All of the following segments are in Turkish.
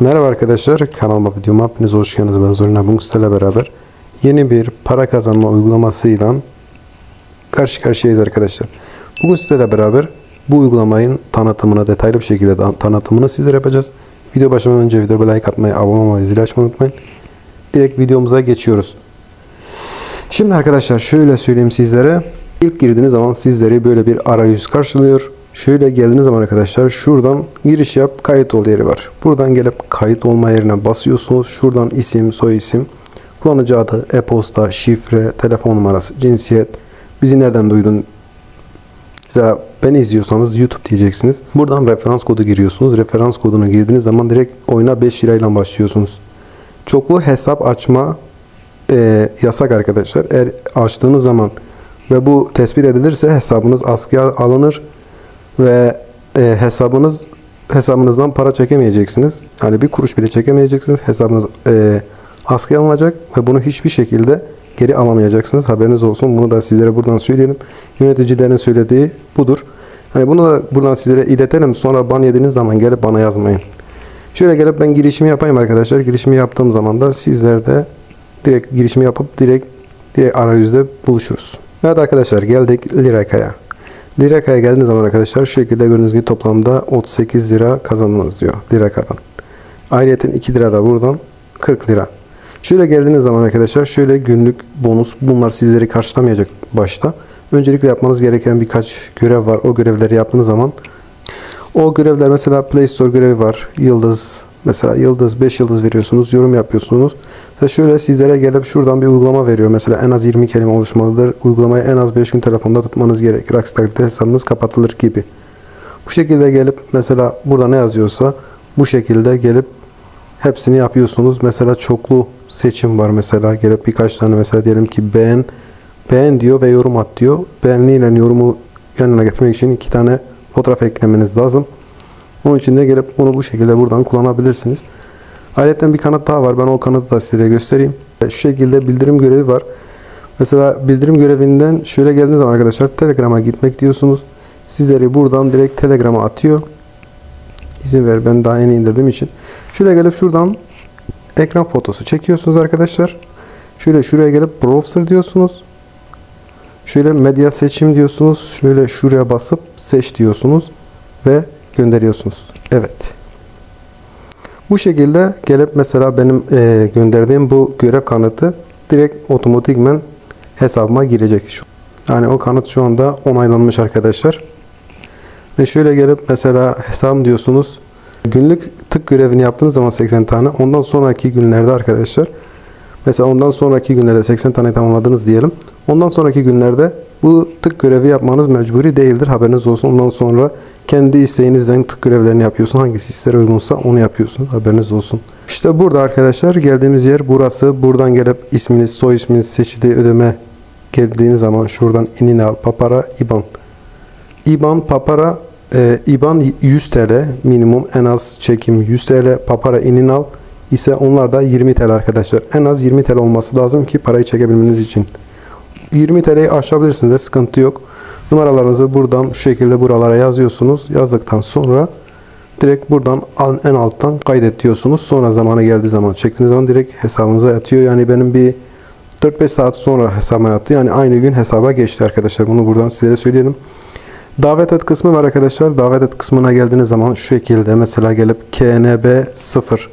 Merhaba arkadaşlar, kanalıma videoma hepiniz hoş geldiniz. Ben Zorina bugün sizlerle beraber yeni bir para kazanma uygulamasıyla karşı karşıyayız arkadaşlar. Bugün sizlerle beraber bu uygulamayın tanıtımını, detaylı bir şekilde tan- tanıtımını sizlere yapacağız. Video başlamadan önce videoya like atmayı, abone olmayı, zil açmayı unutmayın. Direkt videomuza geçiyoruz. Şimdi arkadaşlar şöyle söyleyeyim sizlere. İlk girdiğiniz zaman sizleri böyle bir arayüz karşılıyor. Şöyle geldiğiniz zaman arkadaşlar şuradan giriş yap kayıt ol yeri var. Buradan gelip kayıt olma yerine basıyorsunuz. Şuradan isim, soy isim, kullanıcı adı, e-posta, şifre, telefon numarası, cinsiyet, bizi nereden duydun? Mesela beni izliyorsanız YouTube diyeceksiniz. Buradan referans kodu giriyorsunuz. Referans kodunu girdiğiniz zaman direkt oyuna 5 lirayla başlıyorsunuz. Çoklu hesap açma e, yasak arkadaşlar. Eğer açtığınız zaman ve bu tespit edilirse hesabınız askıya alınır ve e, hesabınız hesabınızdan para çekemeyeceksiniz. Yani bir kuruş bile çekemeyeceksiniz. Hesabınız e, askıya alınacak ve bunu hiçbir şekilde geri alamayacaksınız. Haberiniz olsun. Bunu da sizlere buradan söyleyelim. Yöneticilerin söylediği budur. Hani bunu da buradan sizlere iletelim. Sonra ban yediğiniz zaman gelip bana yazmayın. Şöyle gelip ben girişimi yapayım arkadaşlar. Girişimi yaptığım zaman da sizler de direkt girişimi yapıp direkt direkt arayüzde buluşuruz. Evet arkadaşlar geldik Liraka'ya. Liraka'ya geldiğiniz zaman arkadaşlar şu şekilde gördüğünüz gibi toplamda 38 lira kazandınız diyor Liraka'dan. Ayrıyeten 2 lira da buradan 40 lira. Şöyle geldiğiniz zaman arkadaşlar şöyle günlük bonus bunlar sizleri karşılamayacak başta. Öncelikle yapmanız gereken birkaç görev var. O görevleri yaptığınız zaman o görevler mesela Play Store görevi var. Yıldız mesela yıldız 5 yıldız veriyorsunuz. Yorum yapıyorsunuz. Ve şöyle sizlere gelip şuradan bir uygulama veriyor. Mesela en az 20 kelime oluşmalıdır. Uygulamayı en az 5 gün telefonda tutmanız gerekir. Aksi takdirde hesabınız kapatılır gibi. Bu şekilde gelip mesela burada ne yazıyorsa bu şekilde gelip hepsini yapıyorsunuz. Mesela çoklu seçim var mesela. Gelip birkaç tane mesela diyelim ki beğen beğen diyor ve yorum at diyor. Beğeniyle yorumu yanına getirmek için iki tane fotoğraf eklemeniz lazım. Onun için de gelip bunu bu şekilde buradan kullanabilirsiniz. Ayrıca bir kanıt daha var. Ben o kanıtı da size göstereyim. Şu şekilde bildirim görevi var. Mesela bildirim görevinden şöyle geldiğiniz zaman arkadaşlar Telegram'a gitmek diyorsunuz. Sizleri buradan direkt Telegram'a atıyor. İzin ver ben daha yeni indirdiğim için. Şöyle gelip şuradan ekran fotosu çekiyorsunuz arkadaşlar. Şöyle şuraya gelip browser diyorsunuz. Şöyle medya seçim diyorsunuz. Şöyle şuraya basıp seç diyorsunuz ve gönderiyorsunuz. Evet. Bu şekilde gelip mesela benim e, gönderdiğim bu görev kanıtı direkt otomatikmen hesabıma girecek. Şu. Yani o kanıt şu anda onaylanmış arkadaşlar. Ve şöyle gelip mesela hesabım diyorsunuz. Günlük tık görevini yaptığınız zaman 80 tane. Ondan sonraki günlerde arkadaşlar Mesela ondan sonraki günlerde 80 tane tamamladınız diyelim. Ondan sonraki günlerde bu tık görevi yapmanız mecburi değildir. Haberiniz olsun. Ondan sonra kendi isteğinizden tık görevlerini yapıyorsun. Hangisi sizlere uygunsa onu yapıyorsunuz. Haberiniz olsun. İşte burada arkadaşlar geldiğimiz yer burası. Buradan gelip isminiz, soy isminiz seçili ödeme geldiğiniz zaman şuradan inin al, papara, IBAN. IBAN, papara, e, IBAN 100 TL minimum en az çekim 100 TL, papara inin al ise onlar da 20 TL arkadaşlar. En az 20 TL olması lazım ki parayı çekebilmeniz için. 20 TL'yi aşabilirsiniz de sıkıntı yok. Numaralarınızı buradan şu şekilde buralara yazıyorsunuz. Yazdıktan sonra direkt buradan en alttan kaydet diyorsunuz. Sonra zamanı geldiği zaman çektiğiniz zaman direkt hesabınıza yatıyor. Yani benim bir 4-5 saat sonra hesabıma yattı. Yani aynı gün hesaba geçti arkadaşlar. Bunu buradan size söyleyelim. Davet et kısmı var arkadaşlar. Davet et kısmına geldiğiniz zaman şu şekilde mesela gelip KNB 0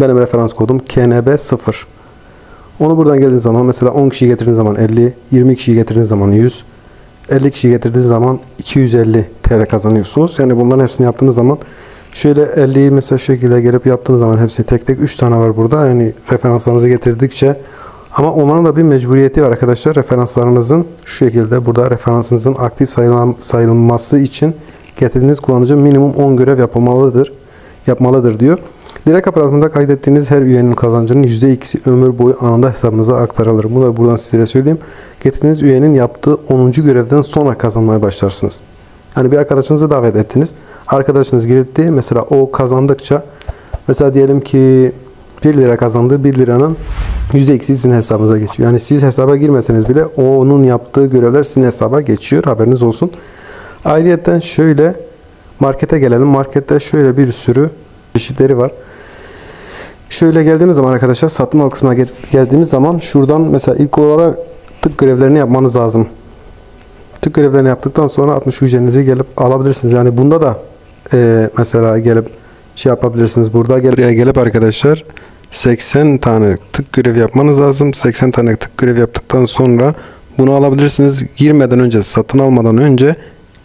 benim referans kodum KNB0. Onu buradan geldiğiniz zaman mesela 10 kişi getirdiğiniz zaman 50, 20 kişi getirdiğiniz zaman 100, 50 kişi getirdiğiniz zaman 250 TL kazanıyorsunuz. Yani bunların hepsini yaptığınız zaman şöyle 50'yi mesela şekilde gelip yaptığınız zaman hepsi tek tek 3 tane var burada. Yani referanslarınızı getirdikçe ama onların da bir mecburiyeti var arkadaşlar. Referanslarınızın şu şekilde burada referansınızın aktif sayılması için getirdiğiniz kullanıcı minimum 10 görev yapmalıdır. Yapmalıdır diyor. Direkt aparatında kaydettiğiniz her üyenin kazancının %2'si ömür boyu anında hesabınıza aktarılır. Bunu da buradan sizlere söyleyeyim. Getirdiğiniz üyenin yaptığı 10. görevden sonra kazanmaya başlarsınız. Yani bir arkadaşınızı davet ettiniz. Arkadaşınız girdi. Mesela o kazandıkça mesela diyelim ki 1 lira kazandı. 1 liranın %2'si sizin hesabınıza geçiyor. Yani siz hesaba girmeseniz bile onun yaptığı görevler sizin hesaba geçiyor. Haberiniz olsun. Ayrıyeten şöyle markete gelelim. Markette şöyle bir sürü çeşitleri var. Şöyle geldiğimiz zaman arkadaşlar satın al kısmına gel- geldiğimiz zaman şuradan mesela ilk olarak tık görevlerini yapmanız lazım. Tık görevlerini yaptıktan sonra 60 ücretinizi gelip alabilirsiniz. Yani bunda da e, mesela gelip şey yapabilirsiniz. Burada gel buraya gelip arkadaşlar 80 tane tık görev yapmanız lazım. 80 tane tık görev yaptıktan sonra bunu alabilirsiniz. Girmeden önce, satın almadan önce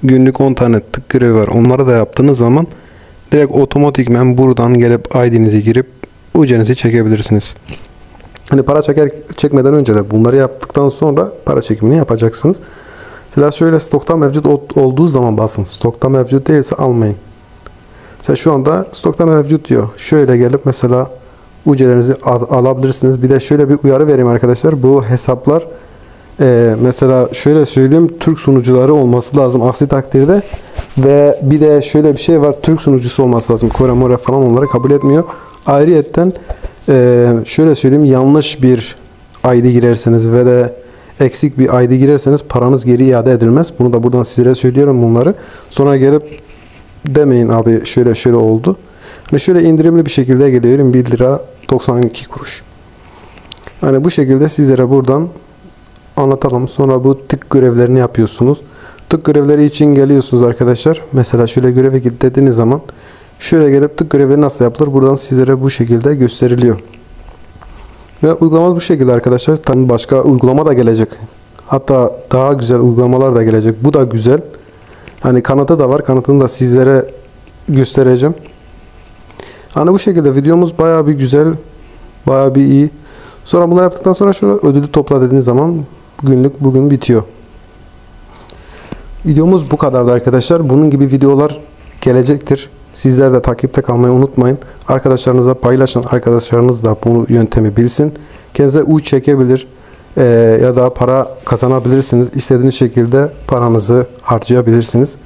günlük 10 tane tık görevi var. Onları da yaptığınız zaman direkt otomatikmen buradan gelip ID'nizi girip ücretinizi çekebilirsiniz. Hani para çeker çekmeden önce de bunları yaptıktan sonra para çekimini yapacaksınız. Mesela şöyle stokta mevcut ol- olduğu zaman basın. Stokta mevcut değilse almayın. Mesela şu anda stokta mevcut diyor. Şöyle gelip mesela ücretlerinizi al- alabilirsiniz. Bir de şöyle bir uyarı vereyim arkadaşlar. Bu hesaplar e, mesela şöyle söyleyeyim Türk sunucuları olması lazım aksi takdirde ve bir de şöyle bir şey var Türk sunucusu olması lazım. Kore More falan onları kabul etmiyor. Ayrıyetten e, şöyle söyleyeyim yanlış bir ID girerseniz ve de eksik bir ID girerseniz paranız geri iade edilmez. Bunu da buradan sizlere söylüyorum bunları. Sonra gelip demeyin abi şöyle şöyle oldu. Hani şöyle indirimli bir şekilde geliyorum 1 lira 92 kuruş. Hani bu şekilde sizlere buradan anlatalım. Sonra bu tık görevlerini yapıyorsunuz. Tık görevleri için geliyorsunuz arkadaşlar. Mesela şöyle göreve git dediğiniz zaman şöyle gelip tık görevi nasıl yapılır? Buradan sizlere bu şekilde gösteriliyor. Ve uygulamamız bu şekilde arkadaşlar. Tabii başka uygulama da gelecek. Hatta daha güzel uygulamalar da gelecek. Bu da güzel. Hani kanıtı da var. Kanıtını da sizlere göstereceğim. Hani bu şekilde videomuz bayağı bir güzel. Bayağı bir iyi. Sonra bunları yaptıktan sonra şu ödülü topla dediğiniz zaman günlük bugün bitiyor. Videomuz bu kadardı arkadaşlar. Bunun gibi videolar gelecektir. Sizler de takipte kalmayı unutmayın. Arkadaşlarınıza paylaşın. Arkadaşlarınız da bu yöntemi bilsin. Kendinize uç çekebilir e, ya da para kazanabilirsiniz. İstediğiniz şekilde paranızı harcayabilirsiniz.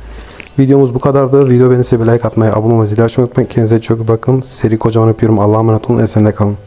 Videomuz bu kadardı. Video beğenirse bir like atmayı, abone olmayı, zili açmayı unutmayın. Kendinize çok iyi bakın. Seri kocaman öpüyorum. Allah'a emanet olun. Esenle kalın.